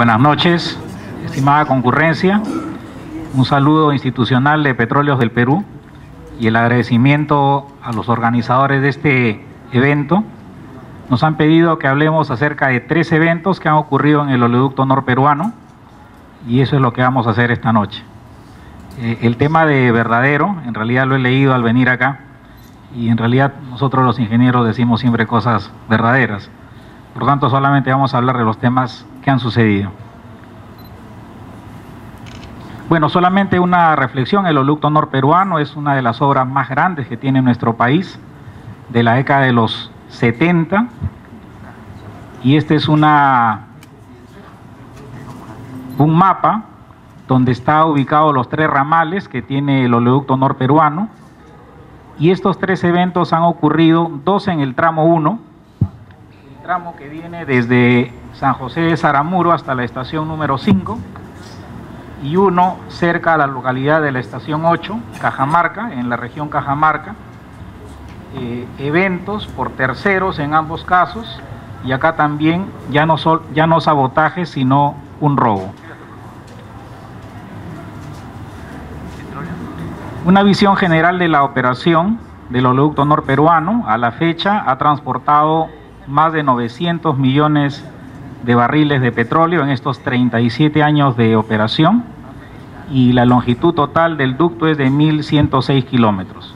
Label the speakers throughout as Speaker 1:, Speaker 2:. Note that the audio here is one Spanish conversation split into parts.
Speaker 1: Buenas noches, estimada concurrencia. Un saludo institucional de Petróleos del Perú y el agradecimiento a los organizadores de este evento. Nos han pedido que hablemos acerca de tres eventos que han ocurrido en el oleoducto norperuano y eso es lo que vamos a hacer esta noche. Eh, el tema de verdadero, en realidad lo he leído al venir acá y en realidad nosotros los ingenieros decimos siempre cosas verdaderas. Por tanto, solamente vamos a hablar de los temas que han sucedido. Bueno, solamente una reflexión, el oleoducto norperuano es una de las obras más grandes que tiene nuestro país, de la década de los 70, y este es una, un mapa donde está ubicado los tres ramales que tiene el oleoducto norperuano, y estos tres eventos han ocurrido, dos en el tramo 1, el tramo que viene desde San José de Saramuro hasta la estación número 5, y uno cerca a la localidad de la estación 8, Cajamarca, en la región Cajamarca. Eh, eventos por terceros en ambos casos y acá también ya no, sol, ya no sabotaje sino un robo. Una visión general de la operación del oleoducto norperuano a la fecha ha transportado más de 900 millones de barriles de petróleo en estos 37 años de operación y la longitud total del ducto es de 1.106 kilómetros.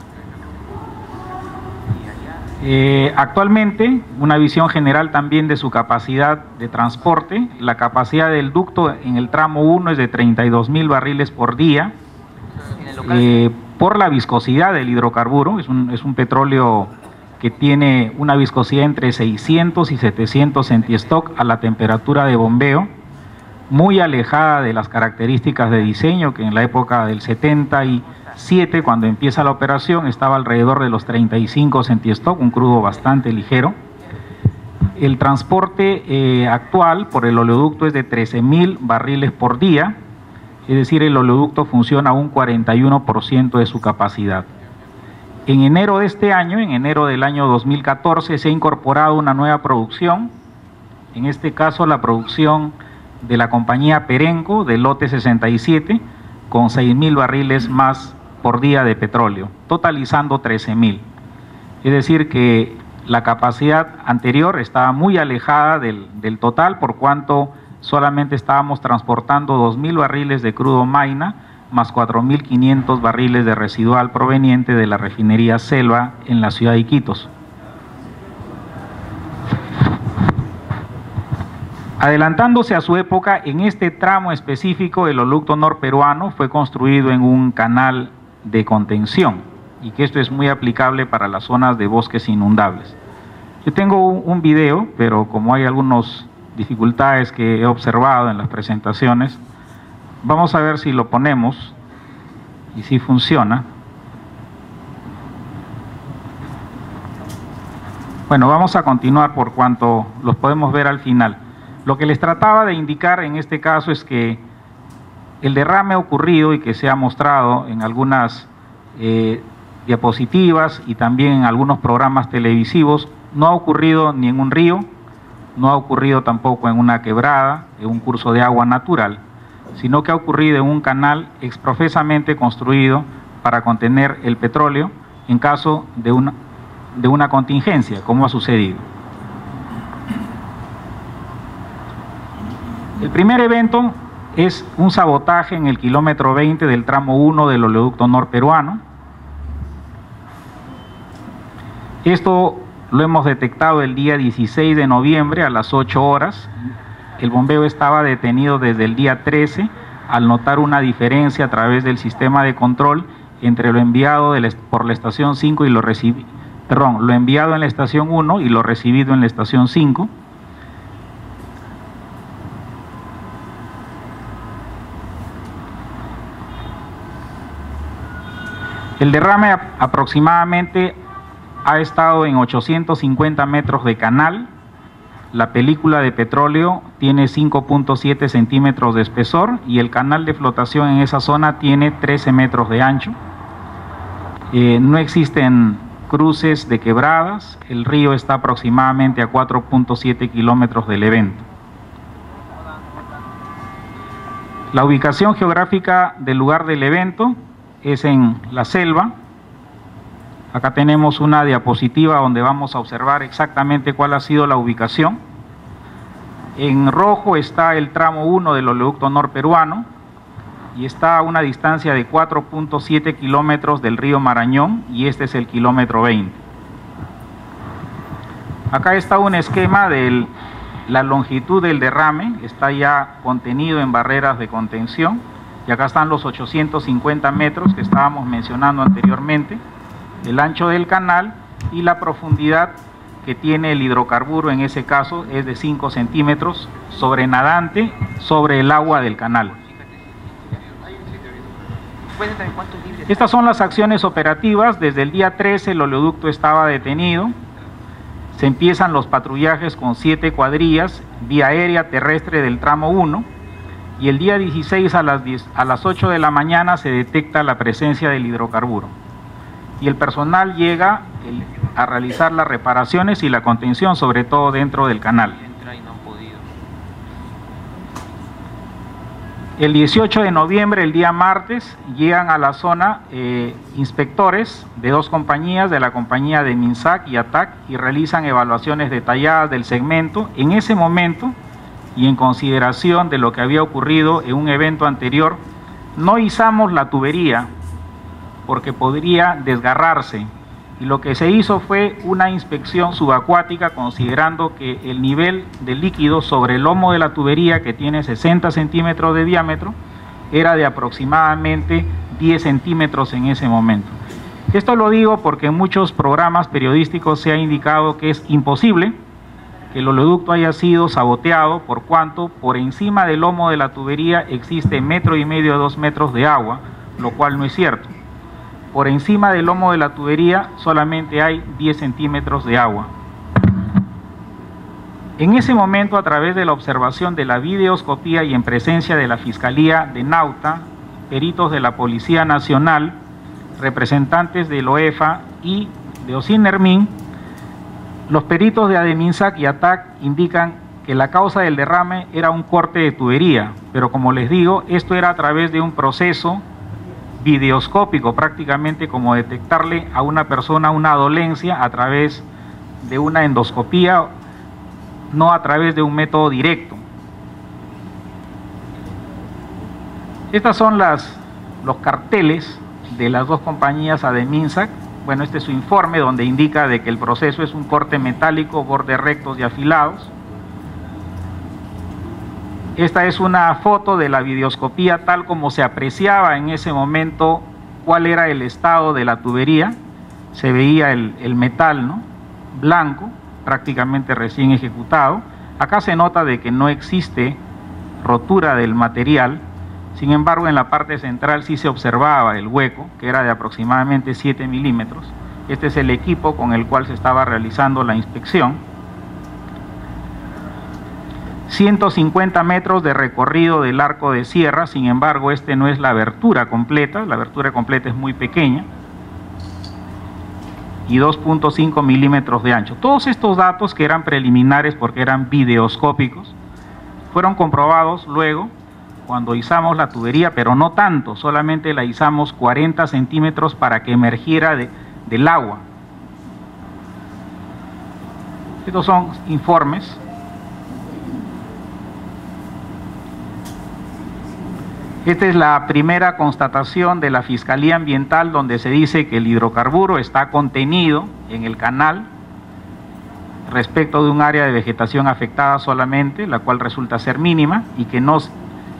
Speaker 1: Eh, actualmente, una visión general también de su capacidad de transporte, la capacidad del ducto en el tramo 1 es de 32 mil barriles por día, eh, por la viscosidad del hidrocarburo, es un, es un petróleo que tiene una viscosidad entre 600 y 700 centistock a la temperatura de bombeo, muy alejada de las características de diseño que en la época del 77, cuando empieza la operación, estaba alrededor de los 35 centistock, un crudo bastante ligero. El transporte eh, actual por el oleoducto es de 13 mil barriles por día, es decir, el oleoducto funciona a un 41% de su capacidad. En enero de este año, en enero del año 2014, se ha incorporado una nueva producción, en este caso la producción de la compañía Perenco del lote 67, con 6 mil barriles más por día de petróleo, totalizando 13 mil. Es decir, que la capacidad anterior estaba muy alejada del, total, por cuanto solamente estábamos transportando 2 mil barriles de crudo Maina, más 4.500 barriles de residual proveniente de la refinería Selva en la ciudad de Iquitos. Adelantándose a su época, en este tramo específico el oleoducto norperuano fue construido en un canal de contención y que esto es muy aplicable para las zonas de bosques inundables. Yo tengo un video, pero como hay algunas dificultades que he observado en las presentaciones, Vamos a ver si lo ponemos y si funciona. Bueno, vamos a continuar por cuanto los podemos ver al final. Lo que les trataba de indicar en este caso es que el derrame ocurrido y que se ha mostrado en algunas eh, diapositivas y también en algunos programas televisivos no ha ocurrido ni en un río, no ha ocurrido tampoco en una quebrada, en un curso de agua natural sino que ha ocurrido en un canal exprofesamente construido para contener el petróleo en caso de una, de una contingencia, como ha sucedido. El primer evento es un sabotaje en el kilómetro 20 del tramo 1 del oleoducto norperuano. Esto lo hemos detectado el día 16 de noviembre a las 8 horas el bombeo estaba detenido desde el día 13 al notar una diferencia a través del sistema de control entre lo enviado por la estación 5 y lo recibido, perdón, lo enviado en la estación 1 y lo recibido en la estación 5. El derrame aproximadamente ha estado en 850 metros de canal, la película de petróleo tiene 5.7 centímetros de espesor y el canal de flotación en esa zona tiene 13 metros de ancho. Eh, no existen cruces de quebradas, el río está aproximadamente a 4.7 kilómetros del evento. La ubicación geográfica del lugar del evento es en la selva. Acá tenemos una diapositiva donde vamos a observar exactamente cuál ha sido la ubicación. En rojo está el tramo 1 del oleoducto norperuano y está a una distancia de 4.7 kilómetros del río Marañón y este es el kilómetro 20. Acá está un esquema de la longitud del derrame, está ya contenido en barreras de contención y acá están los 850 metros que estábamos mencionando anteriormente, el ancho del canal y la profundidad que tiene el hidrocarburo en ese caso es de 5 centímetros sobrenadante sobre el agua del canal. Estas son las acciones operativas. Desde el día 13 el oleoducto estaba detenido. Se empiezan los patrullajes con siete cuadrillas, vía aérea terrestre del tramo 1. Y el día 16 a las, a las 8 de la mañana se detecta la presencia del hidrocarburo. Y el personal llega a realizar las reparaciones y la contención, sobre todo dentro del canal. El 18 de noviembre, el día martes, llegan a la zona eh, inspectores de dos compañías, de la compañía de MINSAC y ATAC, y realizan evaluaciones detalladas del segmento. En ese momento, y en consideración de lo que había ocurrido en un evento anterior, no izamos la tubería porque podría desgarrarse y lo que se hizo fue una inspección subacuática considerando que el nivel de líquido sobre el lomo de la tubería que tiene 60 centímetros de diámetro era de aproximadamente 10 centímetros en ese momento. Esto lo digo porque en muchos programas periodísticos se ha indicado que es imposible que el oleoducto haya sido saboteado por cuanto por encima del lomo de la tubería existe metro y medio a dos metros de agua, lo cual no es cierto por encima del lomo de la tubería solamente hay 10 centímetros de agua. En ese momento, a través de la observación de la videoscopía y en presencia de la Fiscalía de Nauta, peritos de la Policía Nacional, representantes de OEFA y de OSINERMIN, los peritos de ADEMINSAC y ATAC indican que la causa del derrame era un corte de tubería, pero como les digo, esto era a través de un proceso videoscópico, prácticamente como detectarle a una persona una dolencia a través de una endoscopía, no a través de un método directo. Estas son las, los carteles de las dos compañías Ademinsac. Bueno, este es su informe donde indica de que el proceso es un corte metálico, bordes rectos y afilados. Esta es una foto de la videoscopía tal como se apreciaba en ese momento cuál era el estado de la tubería. Se veía el, metal ¿no? blanco, prácticamente recién ejecutado. Acá se nota de que no existe rotura del material, sin embargo en la parte central sí se observaba el hueco, que era de aproximadamente 7 milímetros. Este es el equipo con el cual se estaba realizando la inspección. 150 metros de recorrido del arco de sierra, sin embargo este no es la abertura completa, la abertura completa es muy pequeña y 2.5 milímetros de ancho. Todos estos datos que eran preliminares porque eran videoscópicos fueron comprobados luego cuando izamos la tubería, pero no tanto, solamente la izamos 40 centímetros para que emergiera del agua. Estos son informes Esta es la primera constatación de la Fiscalía Ambiental donde se dice que el hidrocarburo está contenido en el canal respecto de un área de vegetación afectada solamente, la cual resulta ser mínima, y que no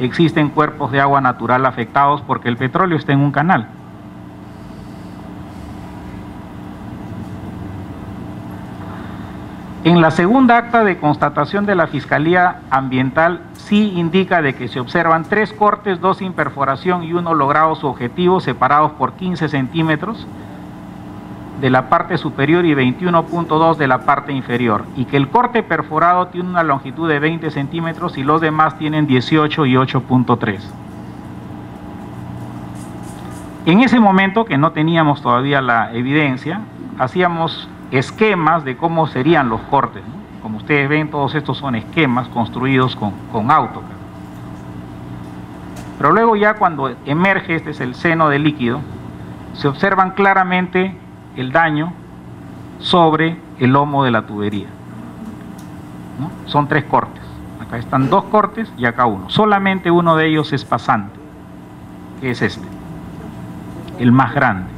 Speaker 1: existen cuerpos de agua natural afectados porque el petróleo está en un canal. En la segunda acta de constatación de la Fiscalía Ambiental sí indica de que se observan tres cortes, dos sin perforación y uno logrado su objetivo, separados por 15 centímetros de la parte superior y 21.2 de la parte inferior, y que el corte perforado tiene una longitud de 20 centímetros y los demás tienen 18 y 8.3. En ese momento, que no teníamos todavía la evidencia, hacíamos esquemas de cómo serían los cortes. Como ustedes ven, todos estos son esquemas construidos con, con AutoCAD. Pero luego ya cuando emerge, este es el seno del líquido, se observan claramente el daño sobre el lomo de la tubería. Son tres cortes. Acá están dos cortes y acá uno. Solamente uno de ellos es pasante, que es este, el más grande.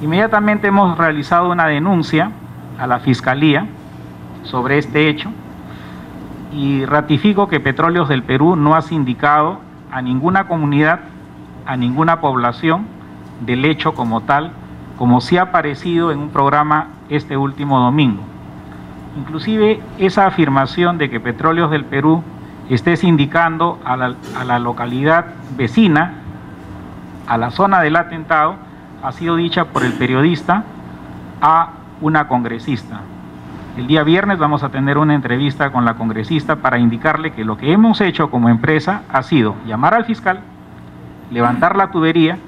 Speaker 1: Inmediatamente hemos realizado una denuncia a la Fiscalía sobre este hecho y ratifico que Petróleos del Perú no ha sindicado a ninguna comunidad, a ninguna población del hecho como tal, como sí ha aparecido en un programa este último domingo. Inclusive esa afirmación de que Petróleos del Perú esté sindicando a la localidad vecina, a la zona del atentado, ha sido dicha por el periodista a una congresista. El día viernes vamos a tener una entrevista con la congresista para indicarle que lo que hemos hecho como empresa ha sido llamar al fiscal, levantar la tubería,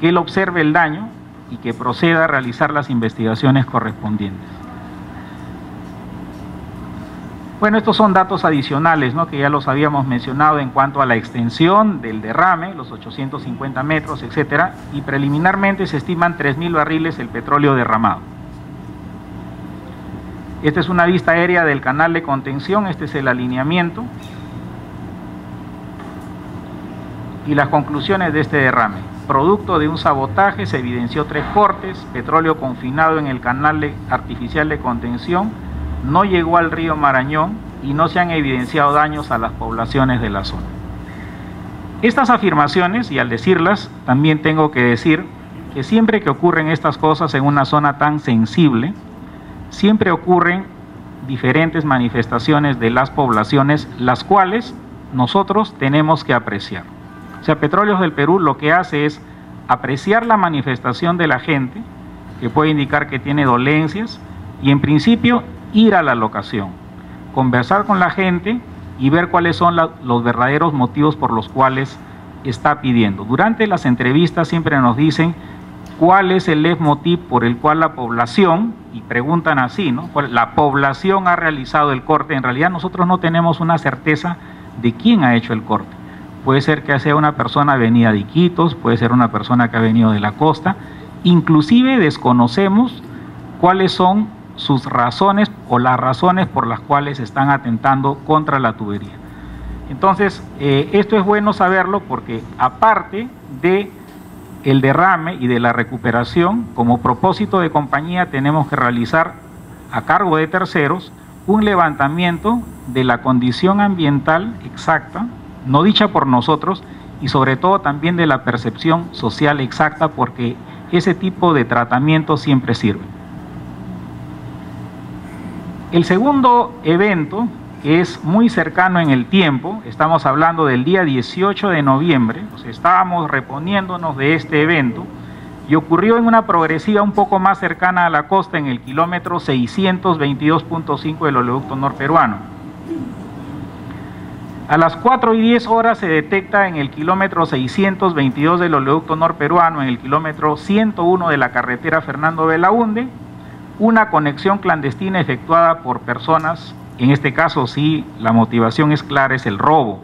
Speaker 1: que él observe el daño y que proceda a realizar las investigaciones correspondientes. Bueno, estos son datos adicionales ¿no? que ya los habíamos mencionado en cuanto a la extensión del derrame, los 850 metros, etcétera, y preliminarmente se estiman 3.000 barriles el petróleo derramado. Esta es una vista aérea del canal de contención, este es el alineamiento y las conclusiones de este derrame. Producto de un sabotaje se evidenció tres cortes, petróleo confinado en el canal artificial de contención, no llegó al río Marañón y no se han evidenciado daños a las poblaciones de la zona. Estas afirmaciones, y al decirlas, también tengo que decir que siempre que ocurren estas cosas en una zona tan sensible, siempre ocurren diferentes manifestaciones de las poblaciones, las cuales nosotros tenemos que apreciar. O sea, Petróleos del Perú lo que hace es apreciar la manifestación de la gente, que puede indicar que tiene dolencias, y en principio ir a la locación, conversar con la gente y ver cuáles son los verdaderos motivos por los cuales está pidiendo. Durante las entrevistas siempre nos dicen cuál es el leitmotiv por el cual la población, y preguntan así, ¿no? La población ha realizado el corte. En realidad nosotros no tenemos una certeza de quién ha hecho el corte. Puede ser que sea una persona venida de Iquitos, puede ser una persona que ha venido de la costa. Inclusive desconocemos cuáles son sus razones o las razones por las cuales están atentando contra la tubería. Entonces, eh, esto es bueno saberlo porque aparte de el derrame y de la recuperación, como propósito de compañía tenemos que realizar a cargo de terceros un levantamiento de la condición ambiental exacta, no dicha por nosotros, y sobre todo también de la percepción social exacta, porque ese tipo de tratamiento siempre sirve. El segundo evento es muy cercano en el tiempo, estamos hablando del día 18 de noviembre, estábamos reponiéndonos de este evento y ocurrió en una progresiva un poco más cercana a la costa en el kilómetro 622.5 del oleoducto norperuano. A las 4 y 10 horas se detecta en el kilómetro 622 del oleoducto norperuano, en el kilómetro 101 de la carretera Fernando Belaunde, una conexión clandestina efectuada por personas en este caso sí, la motivación es clara, es el robo,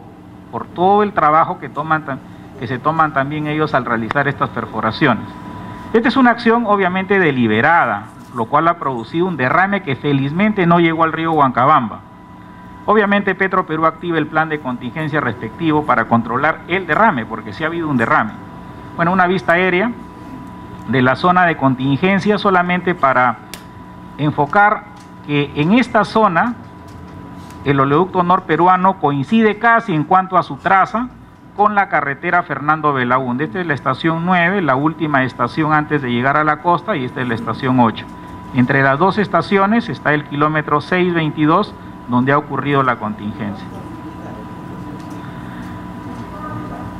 Speaker 1: por todo el trabajo que, toman, que se toman también ellos al realizar estas perforaciones. Esta es una acción obviamente deliberada, lo cual ha producido un derrame que felizmente no llegó al río Huancabamba. Obviamente Petro Perú activa el plan de contingencia respectivo para controlar el derrame, porque sí ha habido un derrame. Bueno, una vista aérea de la zona de contingencia solamente para enfocar que en esta zona el oleoducto norperuano coincide casi en cuanto a su traza con la carretera Fernando Belaúnde. Esta es la estación 9, la última estación antes de llegar a la costa, y esta es la estación 8. Entre las dos estaciones está el kilómetro 622, donde ha ocurrido la contingencia.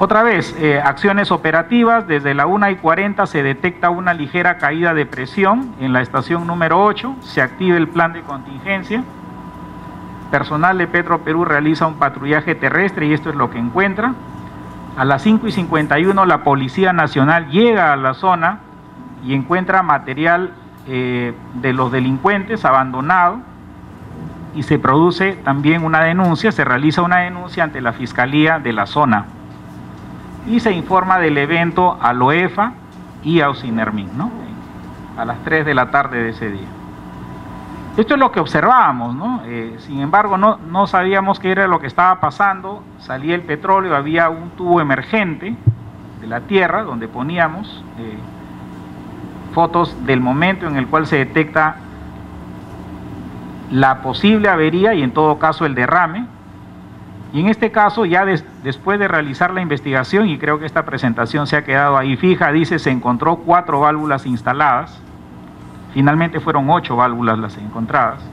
Speaker 1: Otra vez, eh, acciones operativas, desde la 1 y 40 se detecta una ligera caída de presión en la estación número 8, se activa el plan de contingencia, personal de Petro Perú realiza un patrullaje terrestre y esto es lo que encuentra. A las 5 y 51 la Policía Nacional llega a la zona y encuentra material eh, de los delincuentes abandonado. Y se produce también una denuncia, se realiza una denuncia ante la Fiscalía de la zona y se informa del evento a LOEFA y a Ocinermin, ¿no? a las 3 de la tarde de ese día. Esto es lo que observábamos, ¿no? Eh, sin embargo, no, no sabíamos qué era lo que estaba pasando, salía el petróleo, había un tubo emergente de la tierra donde poníamos eh, fotos del momento en el cual se detecta la posible avería y en todo caso el derrame. Y en este caso, ya después de realizar la investigación, y creo que esta presentación se ha quedado ahí fija, dice se encontró cuatro válvulas instaladas, finalmente fueron ocho válvulas las encontradas.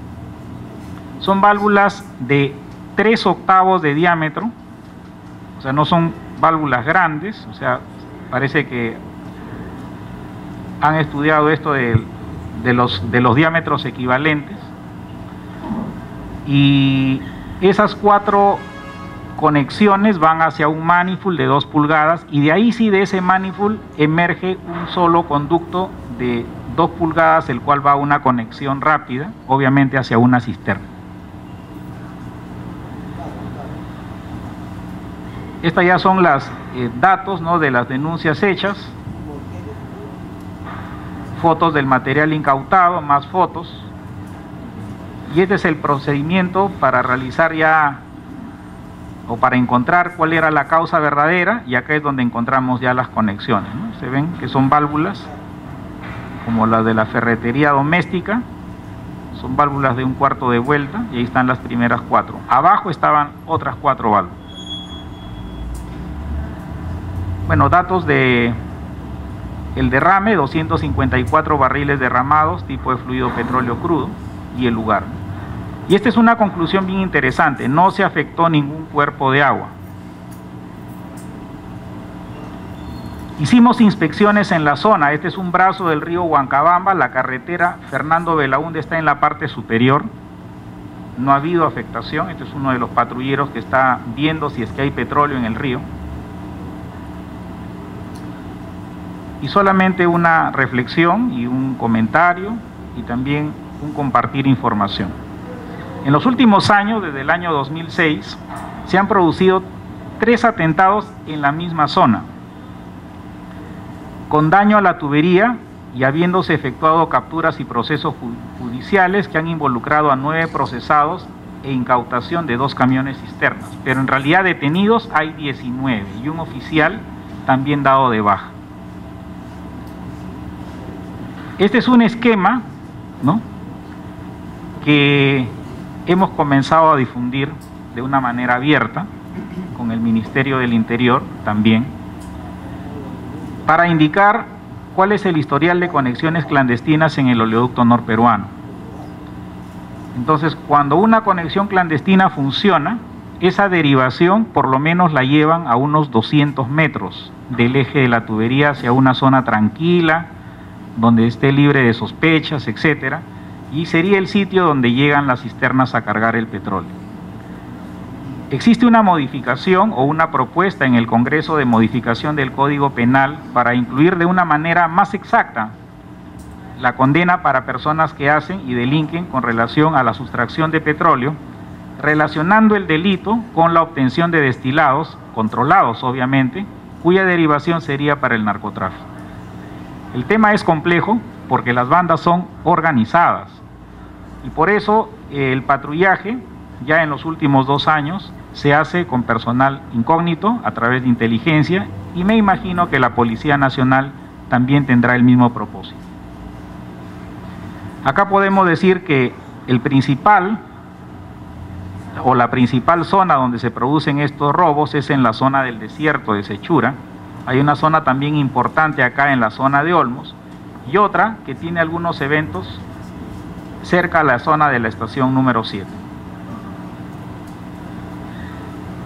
Speaker 1: Son válvulas de tres octavos de diámetro, o sea, no son válvulas grandes, o sea, parece que han estudiado esto de, los, de los diámetros equivalentes. Y esas cuatro conexiones van hacia un manifold de 2 pulgadas y de ahí sí de ese manifold emerge un solo conducto de 2 pulgadas el cual va a una conexión rápida, obviamente hacia una cisterna. Estas ya son los eh, datos ¿no? de las denuncias hechas, fotos del material incautado, más fotos, y este es el procedimiento para realizar ya o para encontrar cuál era la causa verdadera y acá es donde encontramos ya las conexiones. Se ven que son válvulas como las de la ferretería doméstica, son válvulas de un cuarto de vuelta y ahí están las primeras cuatro. Abajo estaban otras cuatro válvulas. Bueno, datos de el derrame, 254 barriles derramados, tipo de fluido petróleo crudo y el lugar. Y esta es una conclusión bien interesante, no se afectó ningún cuerpo de agua. Hicimos inspecciones en la zona, este es un brazo del río Huancabamba, la carretera Fernando Belaúnde está en la parte superior, no ha habido afectación, este es uno de los patrulleros que está viendo si es que hay petróleo en el río. Y solamente una reflexión y un comentario y también un compartir información. En los últimos años, desde el año 2006, se han producido tres atentados en la misma zona, con daño a la tubería y habiéndose efectuado capturas y procesos judiciales que han involucrado a nueve procesados e incautación de dos camiones cisternas. Pero en realidad detenidos hay 19 y un oficial también dado de baja. Este es un esquema ¿no? que hemos comenzado a difundir de una manera abierta con el Ministerio del Interior también para indicar cuál es el historial de conexiones clandestinas en el oleoducto norperuano. Entonces, cuando una conexión clandestina funciona, esa derivación por lo menos la llevan a unos 200 metros del eje de la tubería hacia una zona tranquila, donde esté libre de sospechas, etcétera, y sería el sitio donde llegan las cisternas a cargar el petróleo. Existe una modificación o una propuesta en el Congreso de modificación del Código Penal para incluir de una manera más exacta la condena para personas que hacen y delinquen con relación a la sustracción de petróleo, relacionando el delito con la obtención de destilados, controlados obviamente, cuya derivación sería para el narcotráfico. El tema es complejo porque las bandas son organizadas, y por eso eh, el patrullaje, ya en los últimos dos años, se hace con personal incógnito a través de inteligencia y me imagino que la Policía Nacional también tendrá el mismo propósito. Acá podemos decir que el principal o la principal zona donde se producen estos robos es en la zona del desierto de Sechura. Hay una zona también importante acá en la zona de Olmos y otra que tiene algunos eventos cerca a la zona de la estación número 7.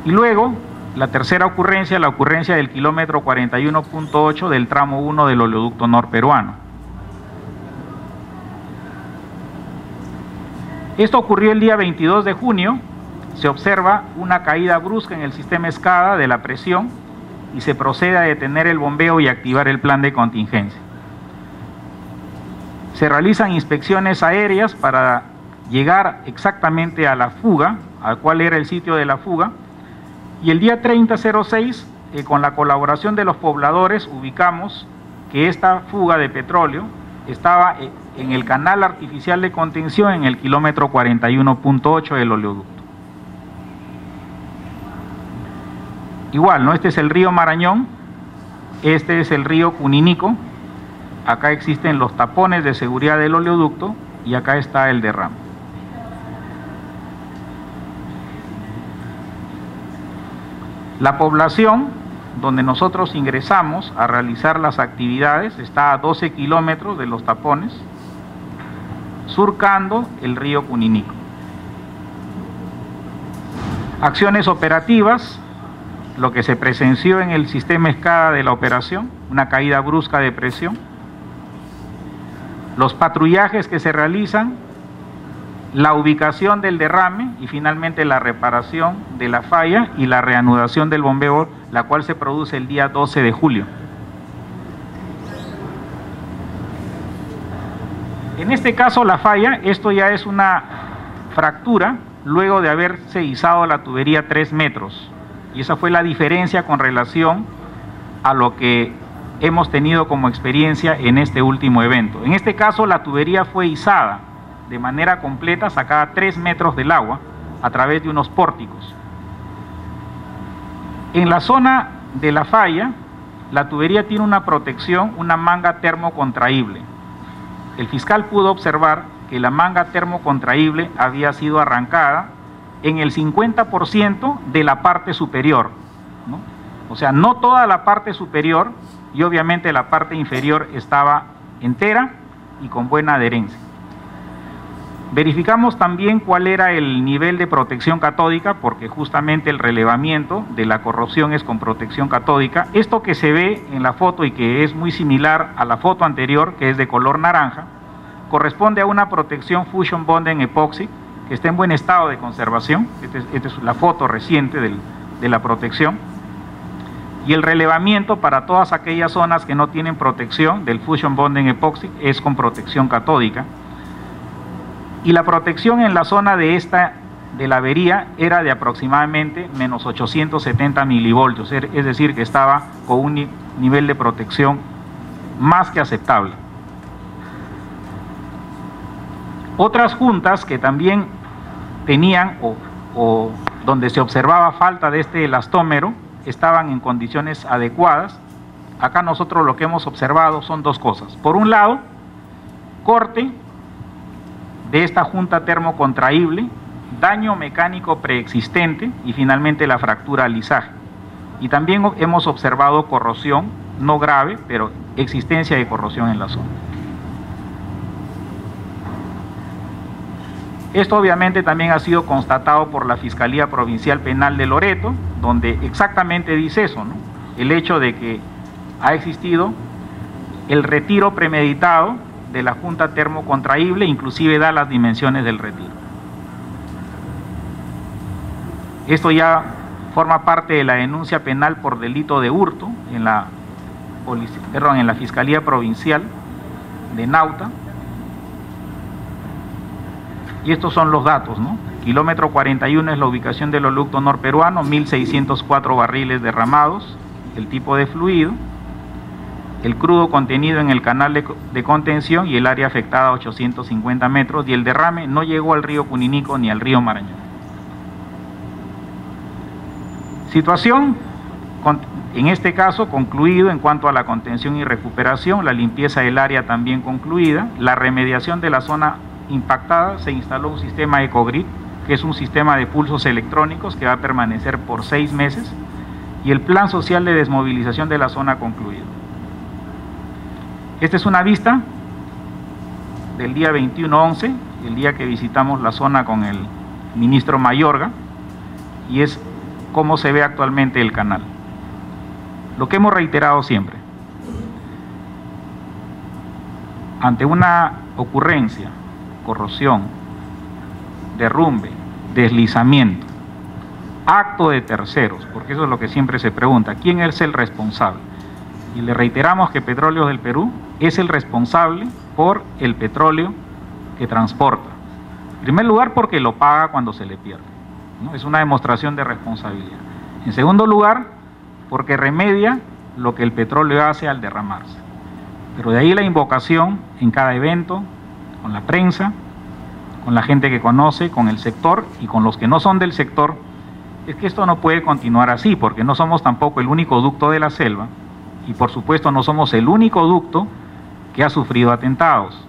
Speaker 1: Y luego, la tercera ocurrencia, la ocurrencia del kilómetro 41.8 del tramo 1 del oleoducto norperuano. Esto ocurrió el día 22 de junio, se observa una caída brusca en el sistema escada de la presión y se procede a detener el bombeo y activar el plan de contingencia. Se realizan inspecciones aéreas para llegar exactamente a la fuga, a cuál era el sitio de la fuga, y el día 3006, eh, con la colaboración de los pobladores, ubicamos que esta fuga de petróleo estaba eh, en el canal artificial de contención en el kilómetro 41.8 del oleoducto. Igual, ¿no? Este es el río Marañón, este es el río Cuninico, acá existen los tapones de seguridad del oleoducto y acá está el derrame. La población donde nosotros ingresamos a realizar las actividades está a 12 kilómetros de los tapones, surcando el río Cuninico. Acciones operativas, lo que se presenció en el sistema escada de la operación, una caída brusca de presión. Los patrullajes que se realizan, la ubicación del derrame y finalmente la reparación de la falla y la reanudación del bombeo, la cual se produce el día 12 de julio. En este caso la falla, esto ya es una fractura luego de haberse izado la tubería 3 metros. Y esa fue la diferencia con relación a lo que hemos tenido como experiencia en este último evento. En este caso la tubería fue izada de manera completa, sacada 3 metros del agua a través de unos pórticos. En la zona de la falla, la tubería tiene una protección, una manga termocontraíble el fiscal pudo observar que la manga termocontraíble había sido arrancada en el 50% de la parte superior. O sea, no toda la parte superior y obviamente la parte inferior estaba entera y con buena adherencia. Verificamos también cuál era el nivel de protección catódica, porque justamente el relevamiento de la corrosión es con protección catódica. Esto que se ve en la foto y que es muy similar a la foto anterior, que es de color naranja, corresponde a una protección Fusion Bond en Epoxy, que está en buen estado de conservación. Esta es, la foto reciente de la protección. Y el relevamiento para todas aquellas zonas que no tienen protección del Fusion Bond en Epoxy es con protección catódica y la protección en la zona de esta de la avería era de aproximadamente menos 870 milivoltios, es decir, que estaba con un nivel de protección más que aceptable. Otras juntas que también tenían o, o donde se observaba falta de este elastómero estaban en condiciones adecuadas. Acá nosotros lo que hemos observado son dos cosas. Por un lado, corte de esta junta termocontraíble, daño mecánico preexistente y finalmente la fractura alisaje. Y también hemos observado corrosión, no grave, pero existencia de corrosión en la zona. Esto obviamente también ha sido constatado por la Fiscalía Provincial Penal de Loreto, donde exactamente dice eso, ¿no? el hecho de que ha existido el retiro premeditado de la Junta Termocontraíble, inclusive da las dimensiones del retiro. Esto ya forma parte de la denuncia penal por delito de hurto en la, en la Fiscalía Provincial de Nauta. Y estos son los datos, ¿no? Kilómetro 41 es la ubicación del oleoducto norperuano, 1.604 barriles derramados, el tipo de fluido el crudo contenido en el canal de, contención y el área afectada a 850 metros y el derrame no llegó al río Cuninico ni al río Marañón. Situación, en este caso, concluido en cuanto a la contención y recuperación, la limpieza del área también concluida, la remediación de la zona impactada, se instaló un sistema EcoGrid, que es un sistema de pulsos electrónicos que va a permanecer por seis meses, y el plan social de desmovilización de la zona concluido. Esta es una vista del día 21-11, el día que visitamos la zona con el ministro Mayorga, y es cómo se ve actualmente el canal. Lo que hemos reiterado siempre, ante una ocurrencia, corrosión, derrumbe, deslizamiento, acto de terceros, porque eso es lo que siempre se pregunta, ¿quién es el responsable? Y le reiteramos que Petróleos del Perú es el responsable por el petróleo que transporta. En primer lugar, porque lo paga cuando se le pierde. Es una demostración de responsabilidad. En segundo lugar, porque remedia lo que el petróleo hace al derramarse. Pero de ahí la invocación en cada evento, con la prensa, con la gente que conoce, con el sector y con los que no son del sector, es que esto no puede continuar así, porque no somos tampoco el único ducto de la selva y por supuesto no somos el único ducto que ha sufrido atentados.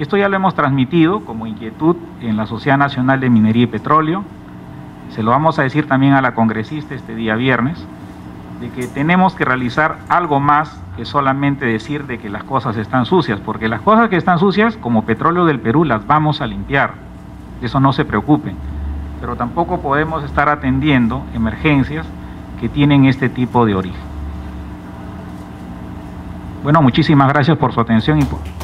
Speaker 1: Esto ya lo hemos transmitido como inquietud en la Sociedad Nacional de Minería y Petróleo, se lo vamos a decir también a la congresista este día viernes, de que tenemos que realizar algo más solamente decir de que las cosas están sucias, porque las cosas que están sucias, como petróleo del Perú, las vamos a limpiar, eso no se preocupen, pero tampoco podemos estar atendiendo emergencias que tienen este tipo de origen. Bueno, muchísimas gracias por su atención y por...